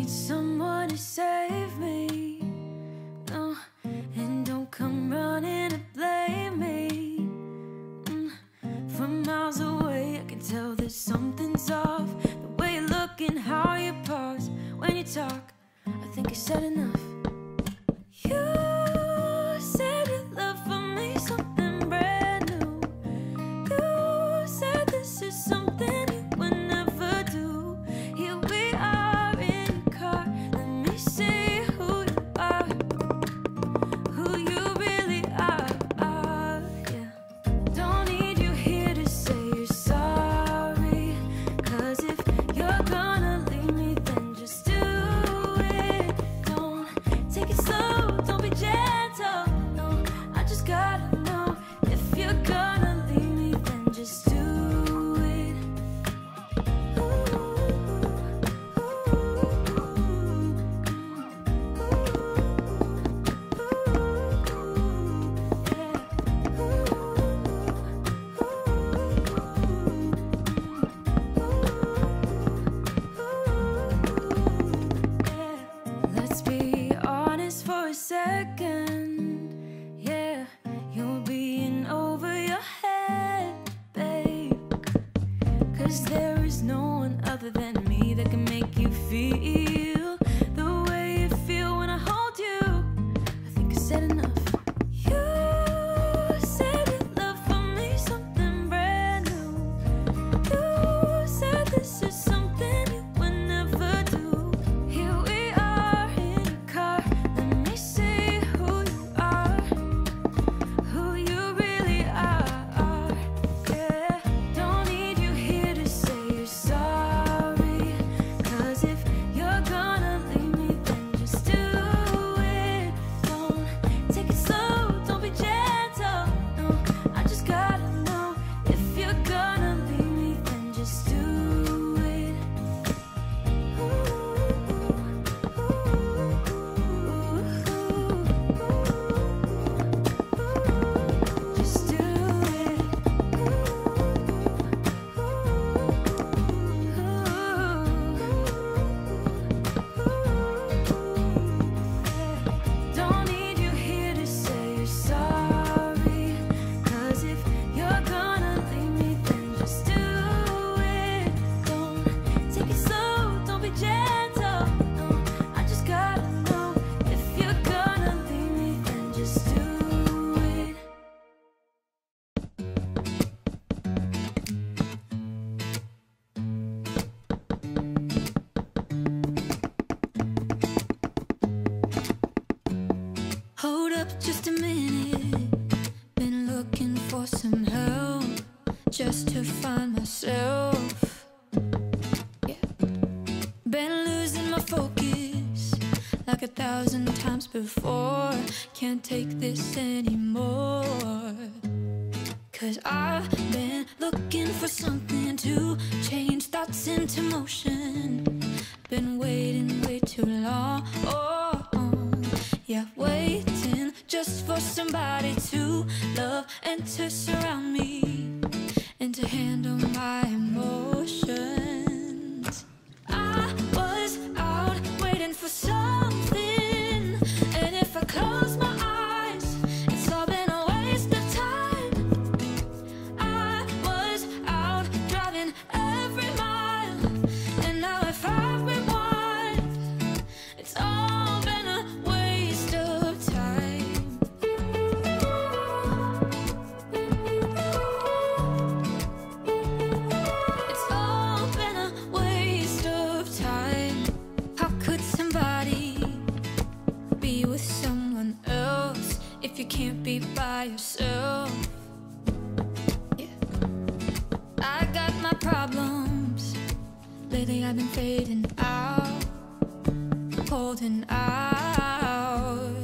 need someone to save me. must be can't take this anymore. Cause I've been looking for something to change thoughts into motion. Been waiting way too long. Yeah, waiting just for somebody to love and to surround me. Lately I've been fading out, holding out,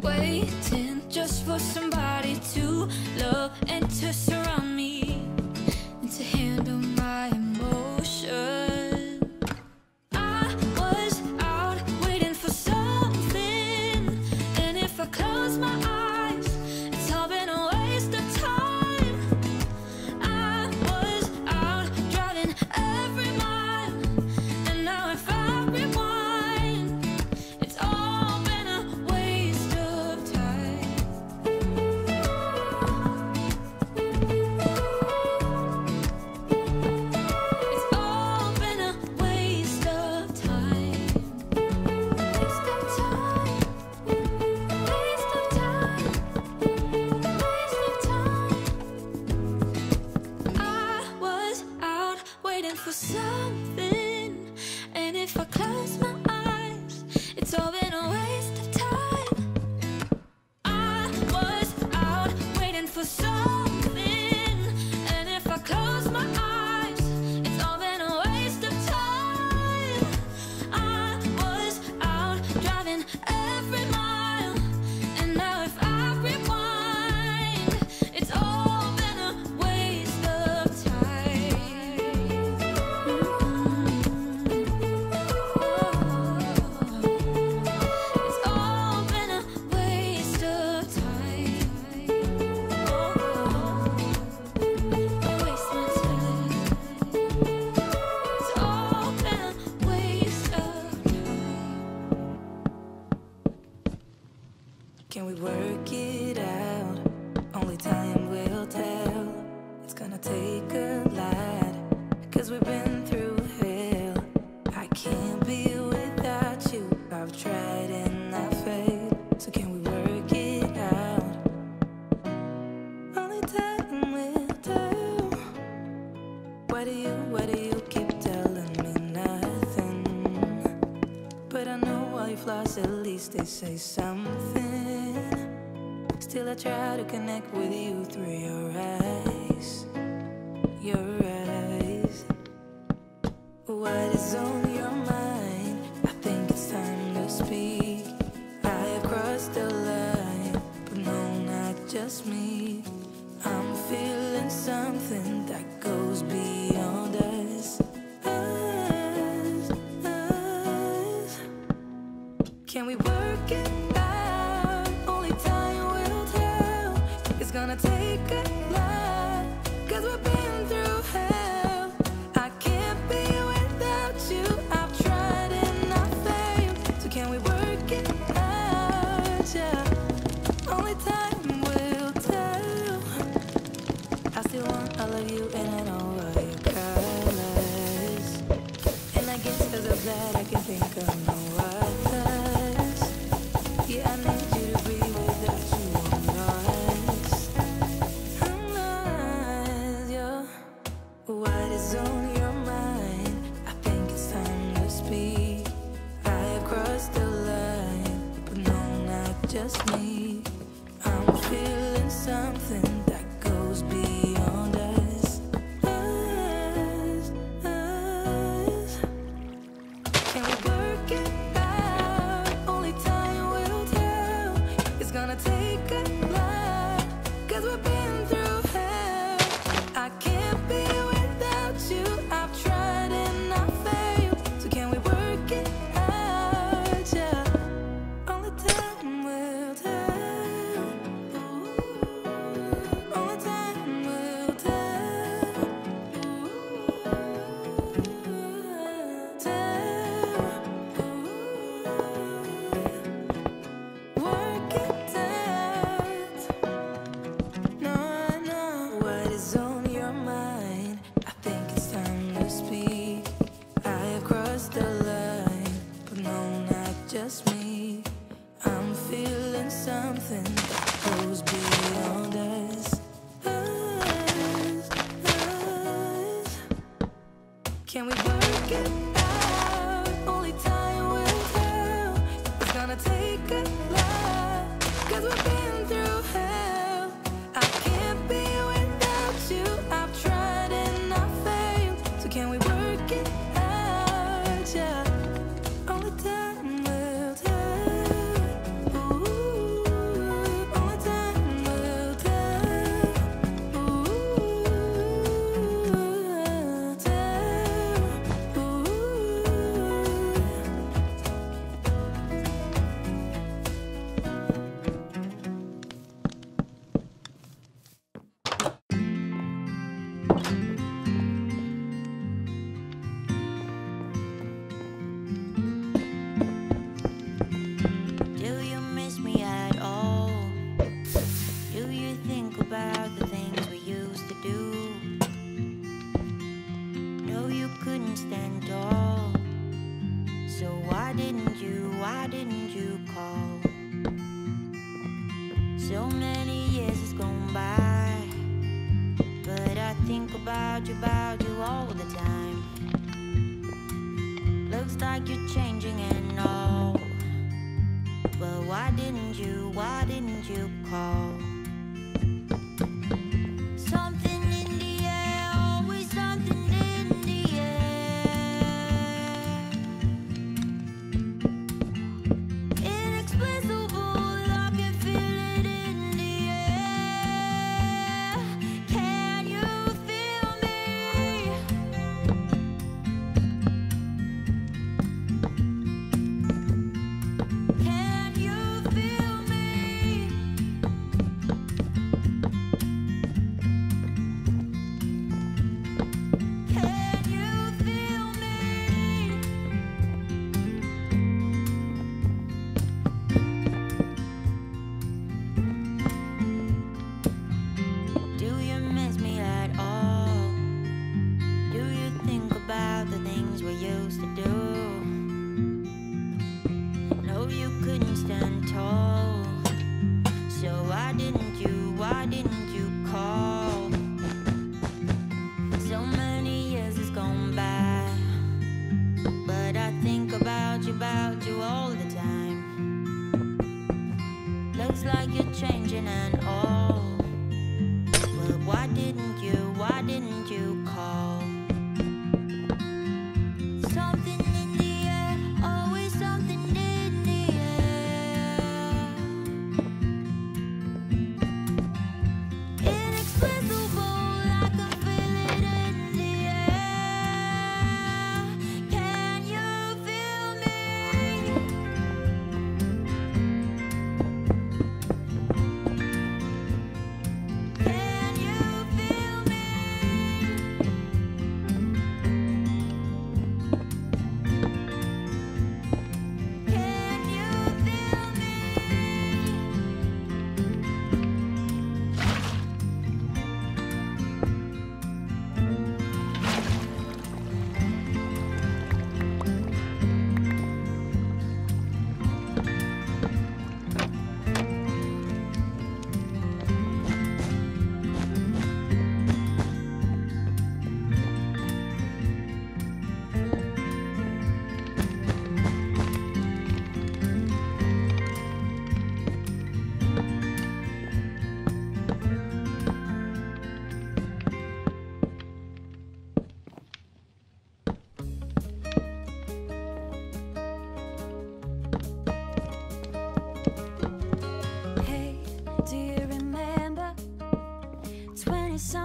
waiting just for some. Why do you, why do you keep telling me nothing? But I know why you flaws, at least they say something. Still, I try to connect with you through your eyes. Your eyes. What is on your mind? I think it's time to speak. I have crossed the line, but no, not just me. I'm feeling something, that goes beyond us. just me. why didn't you, why didn't you call? So many years has gone by, but I think about you, about you all the time. Looks like you're changing and all, but why didn't you, why didn't you call? Why didn't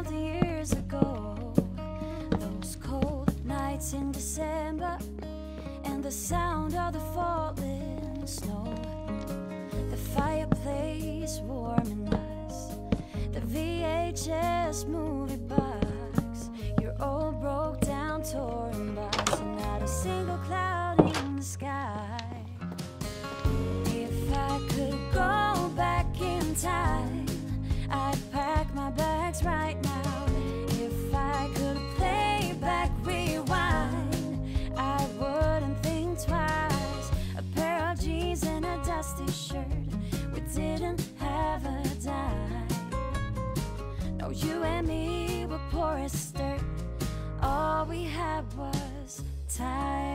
20 years ago? Those cold nights in December and the sound of the falling snow. The fireplace warming us, the VHS movie box, your old broke down touring bus, and not a single cloud in the sky. If I could go back in time, had was time.